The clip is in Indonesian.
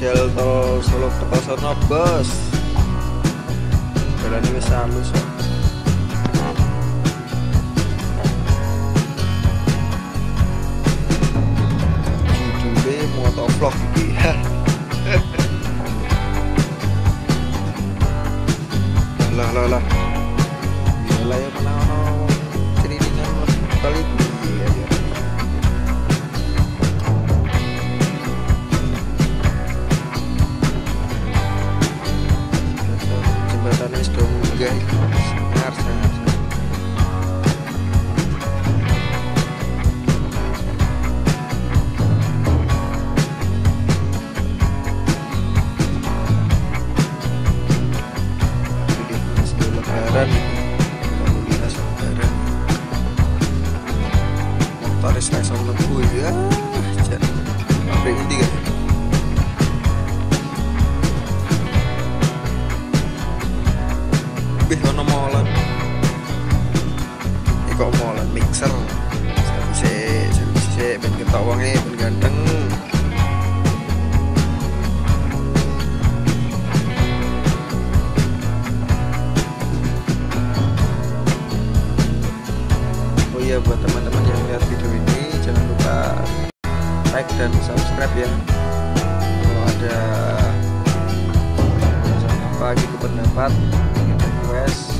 jajal tol Solo Kertosono bos. Jalan ini halus judulnya motovlog iki. Lah lah lah. Gila ya mana ono ceriningan kali lebaran lalu lintas lebaran. Motoris langsung lebu ya jan pabrik ini kan kok molen mixer. Servise Servise Ben ketok wonge Ben ganteng Oh iya buat teman-teman yang lihat video ini Jangan lupa like dan subscribe ya. Kalau ada apa gitu pendapat request